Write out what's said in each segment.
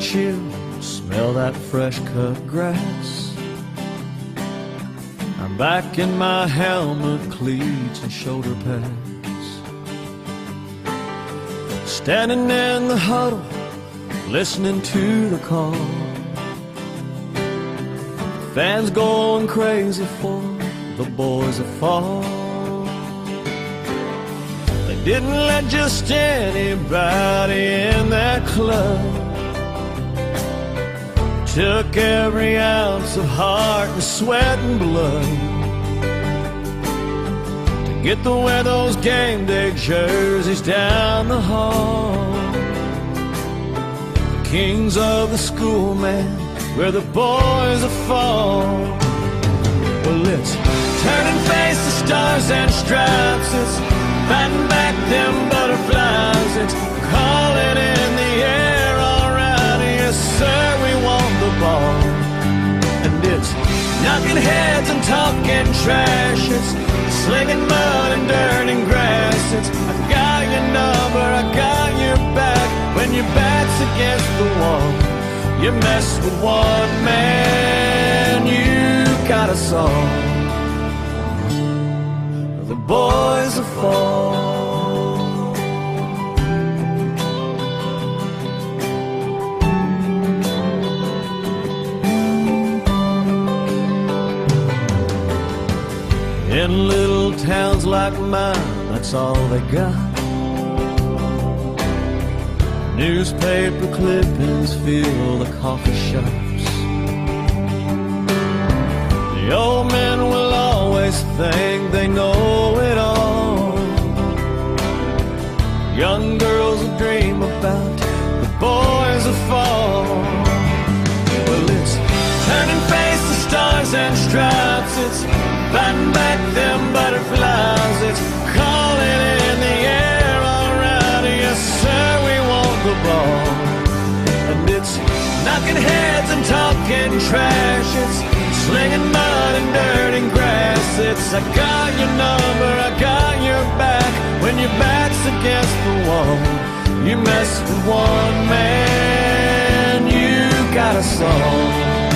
chill, smell that fresh cut grass. I'm back in my helmet, cleats, and shoulder pads. Standing in the huddle, listening to the call. Fans going crazy for the boys that fall. They didn't let just anybody in that club. Took every ounce of heart and sweat and blood to get to wear those game day jerseys down the hall. The kings of the school, man, where the boys are fall. Well, it's turning face to stars and stripes. It's fighting back them butterflies. It's knocking heads and talking trash. It's slinging mud and dirt and grass. It's I got your number, I got your back. When your back's against the wall, you mess with one man, you got us all. The boys are fall. In little towns like mine, that's all they got. Newspaper clippings fill the coffee shops. The old men will always think they know it all. Young girls will dream about the boys of fall. And it's knocking heads and talking trash. It's slinging mud and dirt and grass. It's I got your number, I got your back. When your back's against the wall, you mess with one man, you got a all.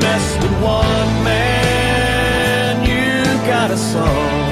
Mess with one man, you got a all.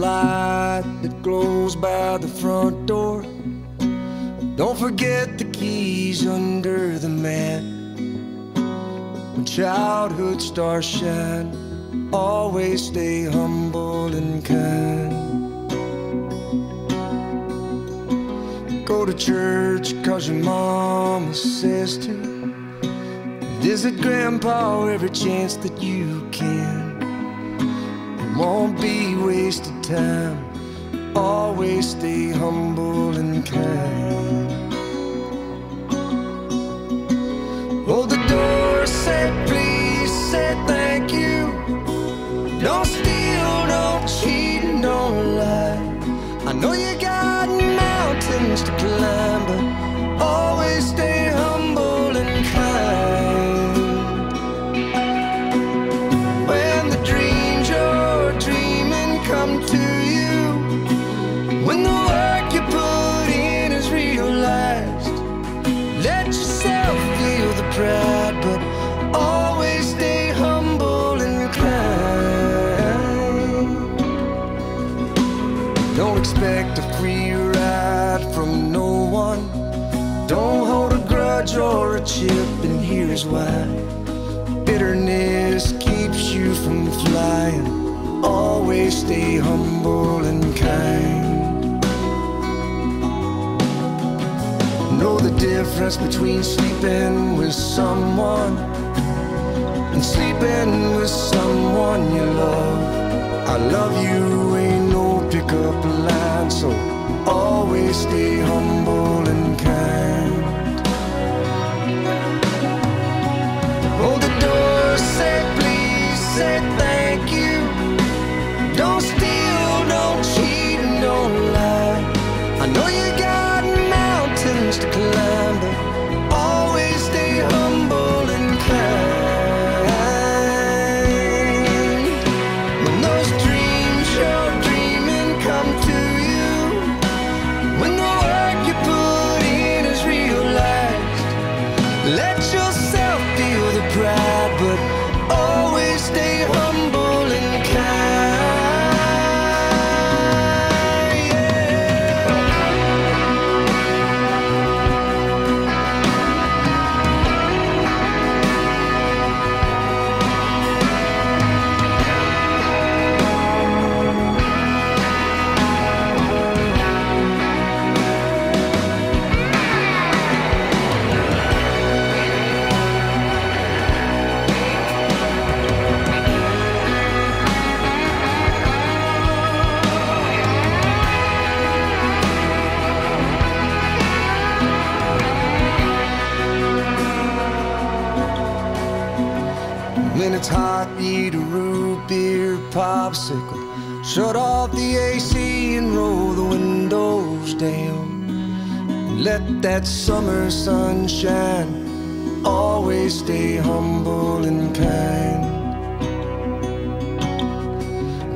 Light that glows by the front door. Don't forget the keys under the mat. When childhood stars shine, always stay humble and kind. Go to church cause your mama says to. Visit grandpa every chance that you can. It won't be wasted time. Always stay humble and kind. Hold the door, say please, say thank you. Free ride from no one. Don't hold a grudge or a chip, and here's why. Bitterness keeps you from flying. Always stay humble and kind. Know the difference between sleeping with someone and sleeping with someone you love. I love you ain't no pickup line, so always stay humble and kind.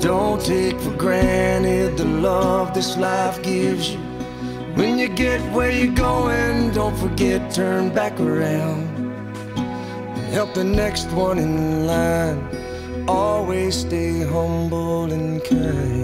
Don't take for granted the love this life gives you. When you get where you're going, don't forget, turn back around And help the next one in line. Always stay humble and kind.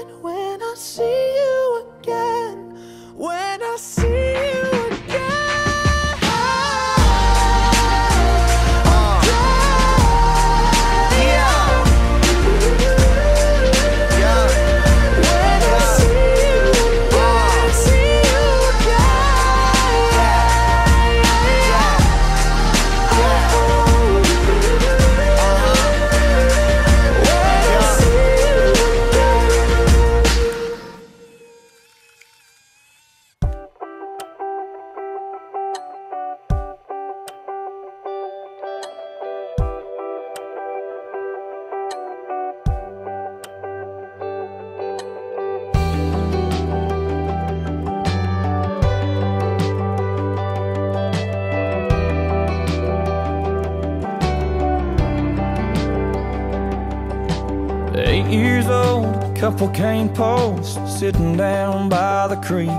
cane posts sitting down by the creek.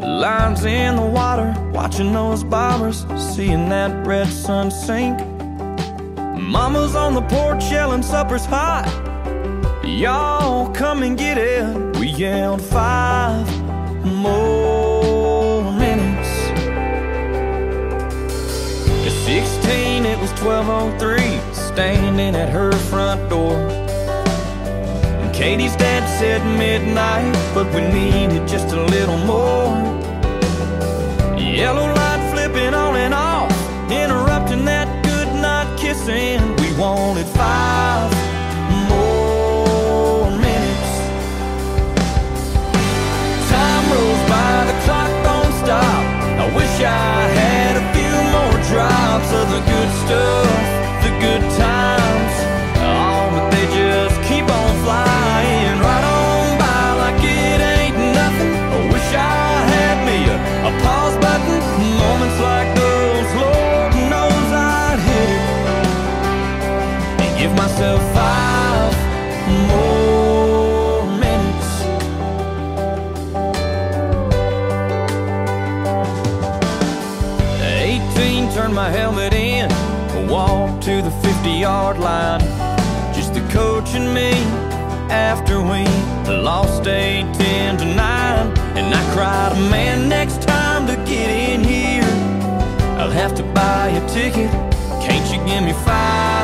Lines in the water, watching those bombers, seeing that red sun sink. Mama's on the porch yelling, supper's hot. Y'all come and get it. We yelled five more minutes. At 16, it was 1203, standing at her front door. Katie's dad said midnight, but we needed just a little more. Yellow light flipping on and off, interrupting that good night kissing. We wanted five more minutes. Time rolls by, the clock don't stop. I wish I had a few more drops of the good stuff, the good times. After we lost 8 10 to 9. And I cried, man, next time to get in here, I'll have to buy a ticket. Can't you give me five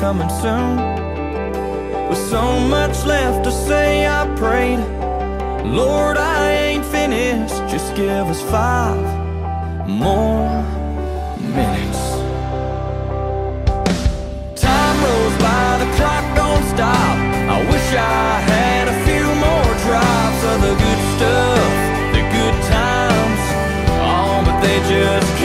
coming soon. With so much left to say I prayed Lord, I ain't finished. Just give us five more minutes. Time rolls by, the clock don't stop. I wish I had a few more drops Of the good stuff, the good times. Oh, but they just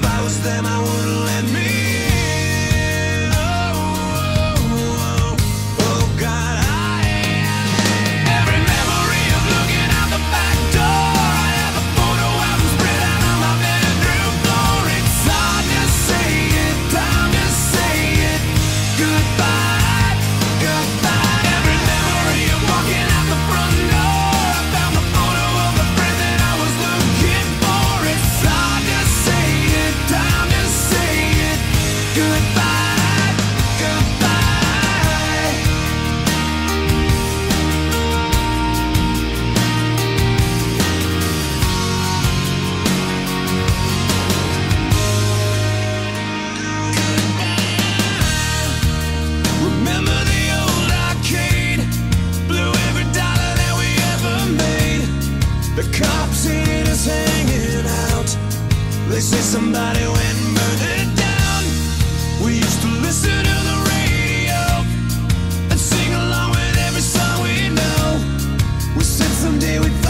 if I was them, I wouldn't let me. day we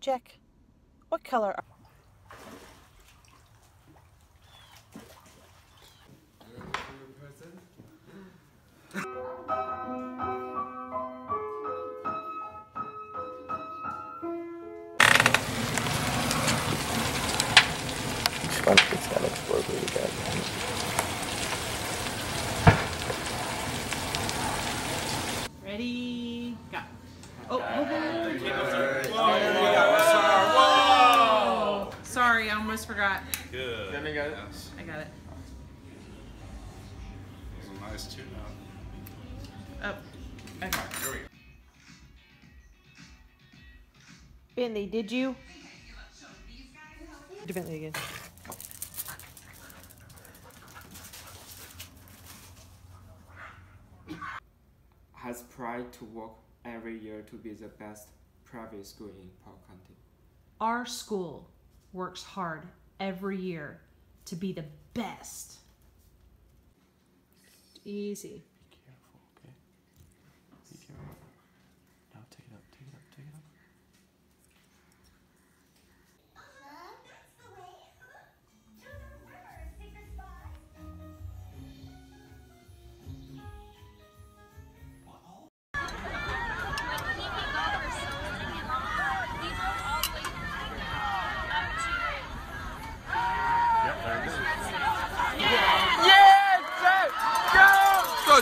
Jack, what color are... Bentley, did you? Do Bentley again. has pride to work every year to be the best private school in Park County. Our school works hard every year to be the best. Easy.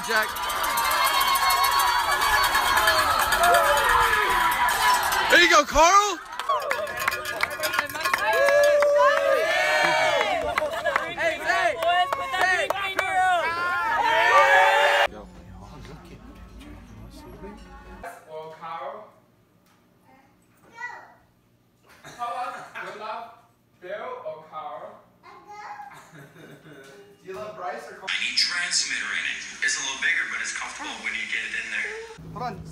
Jack. There you go, Carl.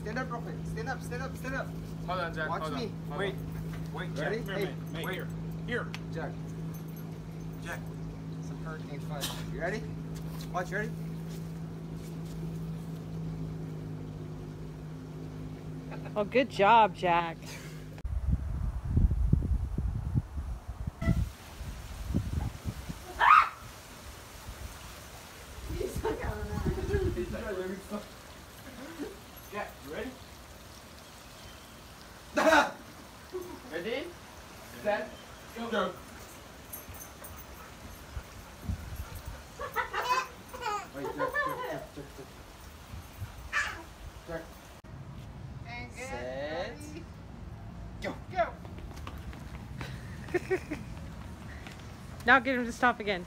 Stand up real quick. Stand up, stand up, stand up. Hold on, Jack. Watch hold me. On. Hold Wait. On. Wait, Ready? Jack. Hey, Mate, wait. here. Here. Jack. Jack. Some hurricane fun. You ready? Watch, you ready? Oh, good job, Jack. Jack, you ready? ready? Set. Go. Go. Wait, Jack, Jack, Jack, Jack, Jack. Set. Go. Go. Now get him to stop again.